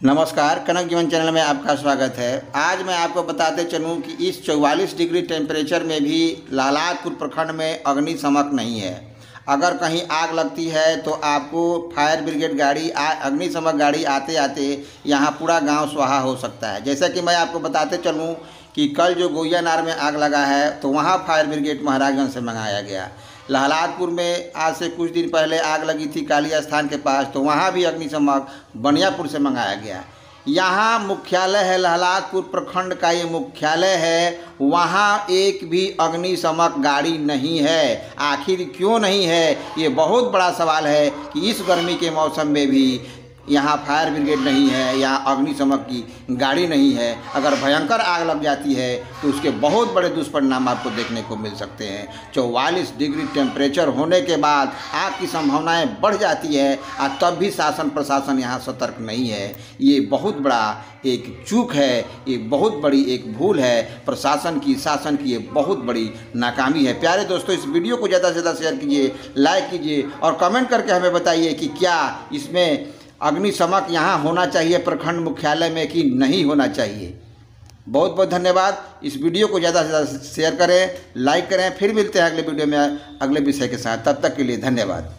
नमस्कार, कनक जीवन चैनल में आपका स्वागत है। आज मैं आपको बताते चलूँ कि इस 44 डिग्री टेम्परेचर में भी लालापुर प्रखंड में अग्निशमक नहीं है। अगर कहीं आग लगती है तो आपको फायर ब्रिगेड गाड़ी अग्निशमक गाड़ी आते आते यहाँ पूरा गाँव स्वाहा हो सकता है। जैसा कि मैं आपको बताते चलूँ कि कल जो गोयानार में आग लगा है तो वहाँ फायर ब्रिगेड महाराजगंज से मंगाया गया। लहलादपुर में आज से कुछ दिन पहले आग लगी थी काली स्थान के पास तो वहाँ भी अग्निशमक बनियापुर से मंगाया गया। यहाँ मुख्यालय है, लहलादपुर प्रखंड का ये मुख्यालय है, वहाँ एक भी अग्निशमक गाड़ी नहीं है। आखिर क्यों नहीं है? ये बहुत बड़ा सवाल है कि इस गर्मी के मौसम में भी यहाँ फायर ब्रिगेड नहीं है यहाँ अग्निशमक की गाड़ी नहीं है, अगर भयंकर आग लग जाती है तो उसके बहुत बड़े दुष्परिणाम आपको देखने को मिल सकते हैं। चौवालीस डिग्री टेम्परेचर होने के बाद आग की संभावनाएँ बढ़ जाती है, और तब भी शासन प्रशासन यहाँ सतर्क नहीं है। ये बहुत बड़ा एक चूक है, ये बहुत बड़ी एक भूल है। प्रशासन की, शासन की ये बहुत बड़ी नाकामी है। प्यारे दोस्तों, इस वीडियो को ज़्यादा से ज़्यादा शेयर कीजिए लाइक कीजिए, और कमेंट करके हमें बताइए कि क्या इसमें अग्निशमक यहाँ होना चाहिए, प्रखंड मुख्यालय में कि नहीं होना चाहिए। बहुत बहुत धन्यवाद। इस वीडियो को ज़्यादा से ज़्यादा शेयर करें, लाइक करें। फिर मिलते हैं अगले वीडियो में अगले विषय के साथ। तब तक के लिए धन्यवाद।